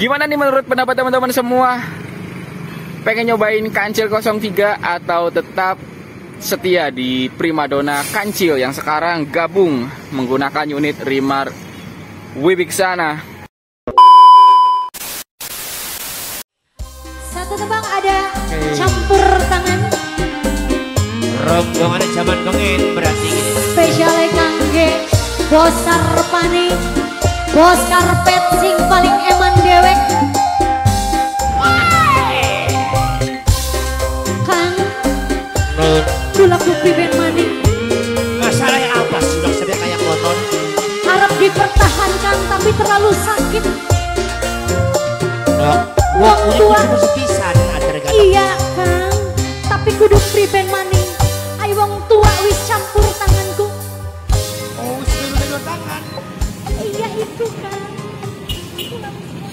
Gimana nih menurut pendapat teman-teman semua? Pengen nyobain kancil 03 atau tetap setia di primadona kancil yang sekarang gabung menggunakan unit Rimar Wibiksana. Satu tebang ada campur tangan Rombongan zaman kongen berarti gini. spesial kangge bos karpani bos karpet sing paling eman dewek Kang tulak bukti ben maning masalahnya apa sudah sedang kayak motor? harap dipertahankan tapi terlalu sakit Wong tua.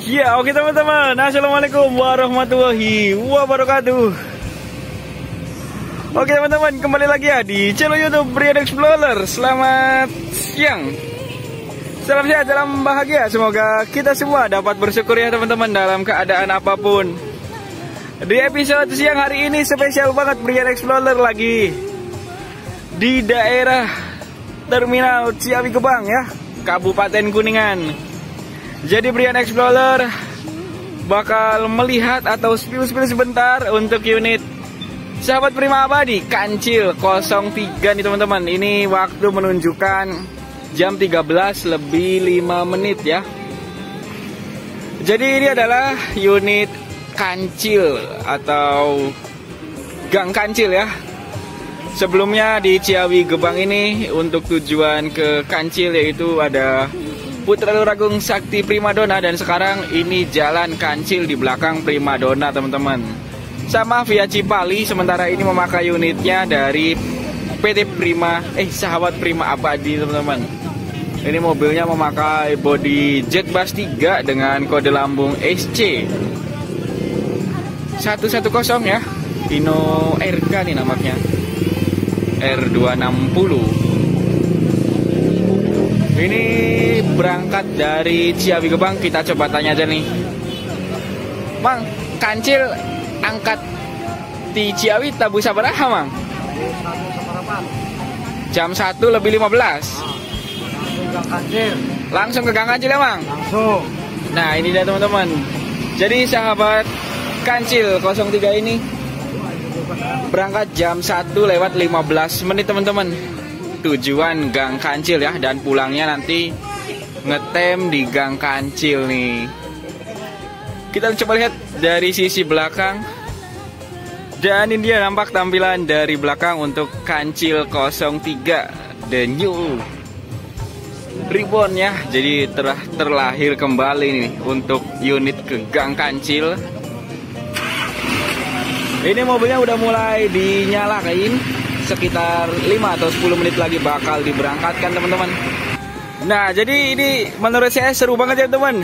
Ya oke teman-teman. Assalamualaikum warahmatullahi wabarakatuh. Oke teman-teman kembali lagi ya di channel youtube Brian Explorer. Selamat siang. Salam sehat dalam bahagia. Semoga kita semua dapat bersyukur ya teman-teman Dalam keadaan apa pun. Di episode siang hari ini Spesial banget Brian Explorer lagi Di daerah Terminal Ciawi Gebang ya Kabupaten Kuningan jadi Brian Explorer bakal melihat atau spill-spill sebentar untuk unit Sahabat Prima Abadi Kancil 03 nih teman-teman. Ini waktu menunjukkan jam 13 lebih 5 menit ya. Jadi ini adalah unit kancil atau gang kancil ya. Sebelumnya di Ciawi Gebang ini untuk tujuan ke Kancil yaitu ada Putra Luragung Sakti Primadona dan sekarang ini jalan Kancil di belakang Primadona teman-teman. Sama via Cipali sementara ini memakai unitnya dari PT Prima eh sahabat Prima Abadi teman-teman. Ini mobilnya memakai bodi Jetbus 3 dengan kode lambung SC 110 ya. Pino RK nih namanya. R260. Ini berangkat dari Ciawi Gebang kita coba tanya aja nih. Mang, kancil angkat di Ciawi tabu sabaraha, Mang? Jam 1 lebih 15. Langsung ke Gang Kancil ya, Mang? Langsung. Nah, ini dia teman-teman. Jadi sahabat Kancil 03 ini berangkat jam 1 lewat 15 menit teman-teman. Tujuan Gang Kancil ya dan pulangnya nanti ngetem di Gang Kancil nih. Kita coba lihat dari sisi belakang. Dan ini dia nampak tampilan dari belakang untuk Kancil 03 The New Ribbon ya. Jadi telah terlahir kembali nih untuk unit ke Gang Kancil. Ini mobilnya udah mulai dinyalakan sekitar 5 atau 10 menit lagi bakal diberangkatkan teman-teman. Nah, jadi ini menurut saya seru banget ya teman.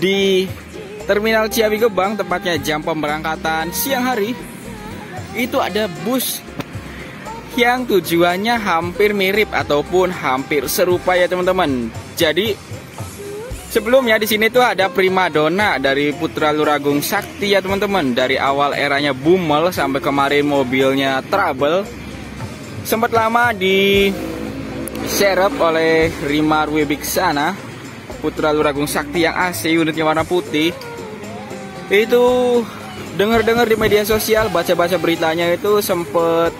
Di Terminal Ciawi Gebang tepatnya jam pemberangkatan siang hari itu ada bus yang tujuannya hampir mirip ataupun hampir serupa ya teman-teman. Jadi Sebelumnya di sini tuh ada primadona dari Putra Luragung Sakti ya teman-teman. Dari awal eranya Bumel sampai kemarin mobilnya Trouble. Sempat lama di serep oleh Rimar Wibiksana Putra Luragung Sakti yang AC unitnya warna putih. Itu dengar-dengar di media sosial baca-baca beritanya itu sempet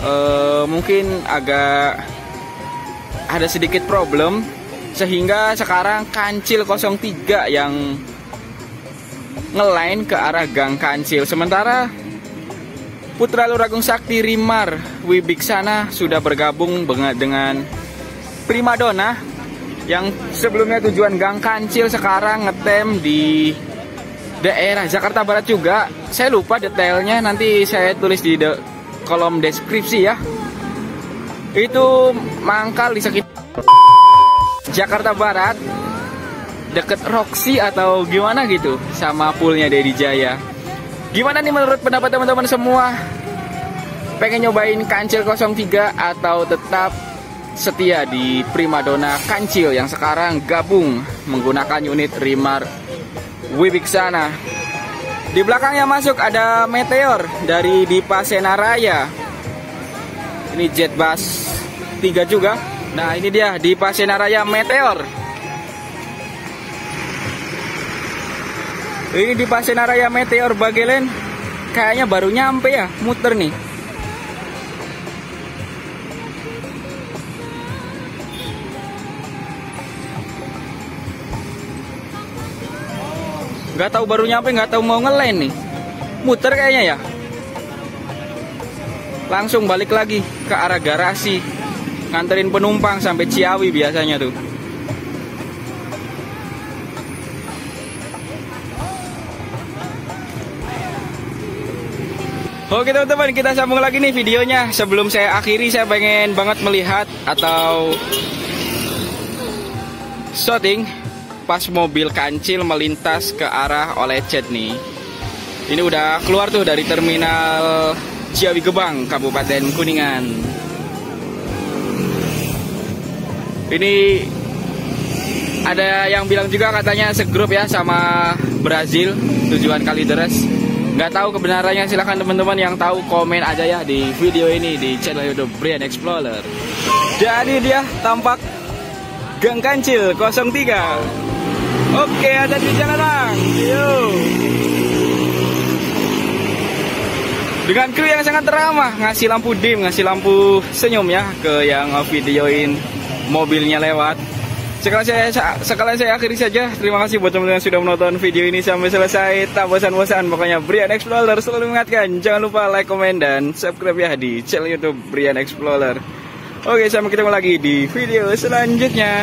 eh, mungkin agak ada sedikit problem sehingga sekarang kancil 03 yang ngelain ke arah gang kancil sementara Putra Luragung Sakti Rimar Wibiksana sudah bergabung dengan Primadona yang sebelumnya tujuan gang kancil sekarang ngetem di daerah Jakarta Barat juga saya lupa detailnya nanti saya tulis di de- kolom deskripsi ya itu mangkal di sekitar Jakarta Barat deket Roxy atau gimana gitu sama poolnya Dedi Jaya. Gimana nih menurut pendapat teman-teman semua? Pengen nyobain kancil 03 atau tetap setia di Primadona Kancil yang sekarang gabung menggunakan unit Rimar Wibiksana. Di belakangnya masuk ada Meteor dari Dipa Senaraya. Ini jet bus 3 juga. Nah, ini dia Dipa Senaraya Meteor. Ini di Pasenaraya Meteor Bagelen kayaknya baru nyampe ya, muter nih. Gak tahu baru nyampe, nggak tahu mau ngelain nih. Muter kayaknya ya. Langsung balik lagi ke arah garasi. Nganterin penumpang sampai Ciawi biasanya tuh. Oke teman-teman kita sambung lagi nih videonya. Sebelum saya akhiri saya pengen banget melihat Atau Shooting Pas mobil kancil melintas ke arah Olecet nih. Ini udah keluar tuh dari terminal Ciawi Gebang Kabupaten Kuningan. Ini Ada yang bilang juga katanya segrup ya sama Brazil Tujuan Kalideres nggak tahu kebenarannya silahkan teman-teman yang tahu komen aja ya di video ini di channel YouTube Brian Explorer. Jadi dia tampak Gang Kancil 03. Oke, ada di jalan bang. Yuk. Dengan kru yang sangat ramah, ngasih lampu dim, ngasih lampu senyum ya ke yang videoin mobilnya lewat. Sekali saya sekali saya akhiri saja. Terima kasih buat teman-teman yang sudah menonton video ini sampai selesai. Tak bosan-bosan pokoknya Brian Explorer selalu mengingatkan jangan lupa like, komen dan subscribe ya di channel YouTube Brian Explorer. Oke, sampai ketemu lagi di video selanjutnya.